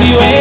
heavyweight.